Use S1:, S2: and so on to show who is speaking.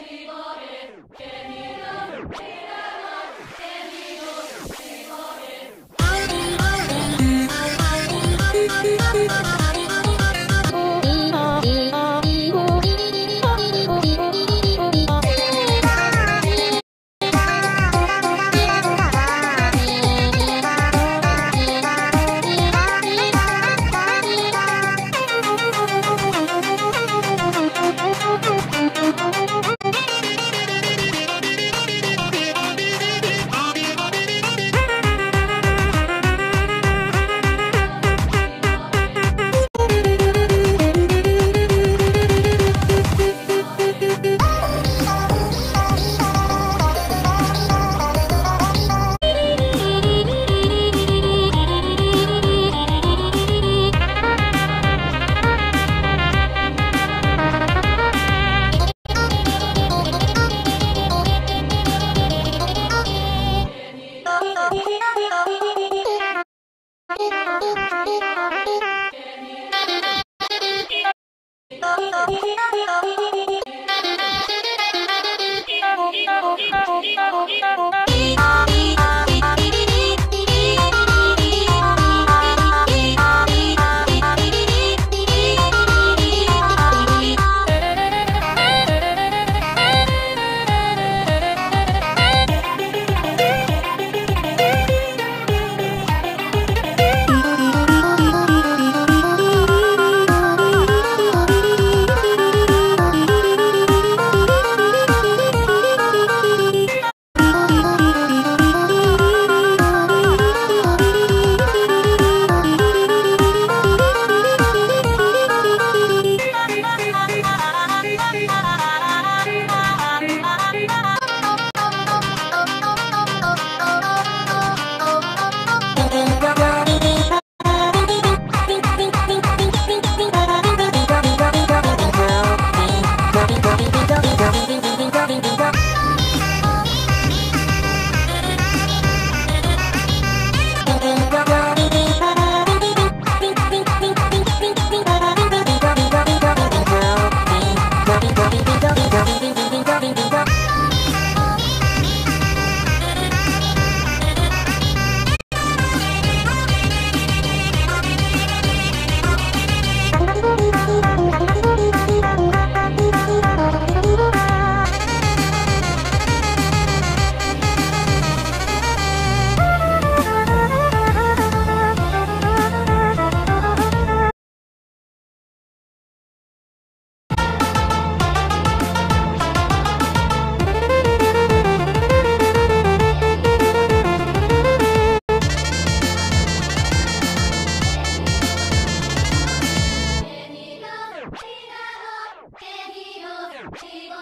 S1: Viva el Thank you.
S2: Hey,